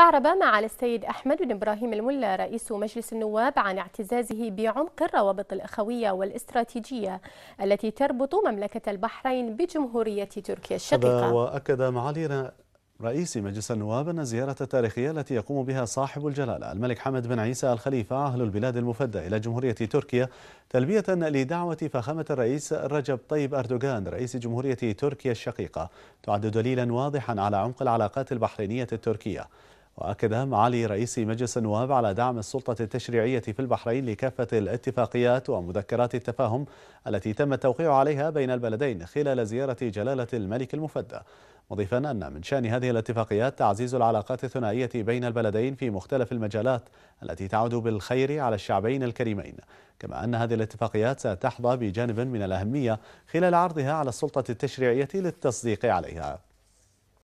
أعرب معالي السيد أحمد بن إبراهيم الملا رئيس مجلس النواب عن اعتزازه بعمق الروابط الأخوية والإستراتيجية التي تربط مملكة البحرين بجمهورية تركيا الشقيقة. وأكد معالي رئيس مجلس النواب أن الزيارة التاريخية التي يقوم بها صاحب الجلالة الملك حمد بن عيسى الخليفة أهل البلاد المفدى إلى جمهورية تركيا تلبية لدعوة فخامة الرئيس رجب طيب أردوغان رئيس جمهورية تركيا الشقيقة تعد دليلا واضحا على عمق العلاقات البحرينية التركية. وأكد معالي رئيس مجلس النواب على دعم السلطة التشريعية في البحرين لكافة الاتفاقيات ومذكرات التفاهم التي تم التوقيع عليها بين البلدين خلال زيارة جلالة الملك المفدى. مضيفا أن من شأن هذه الاتفاقيات تعزيز العلاقات الثنائية بين البلدين في مختلف المجالات التي تعود بالخير على الشعبين الكريمين. كما أن هذه الاتفاقيات ستحظى بجانب من الأهمية خلال عرضها على السلطة التشريعية للتصديق عليها.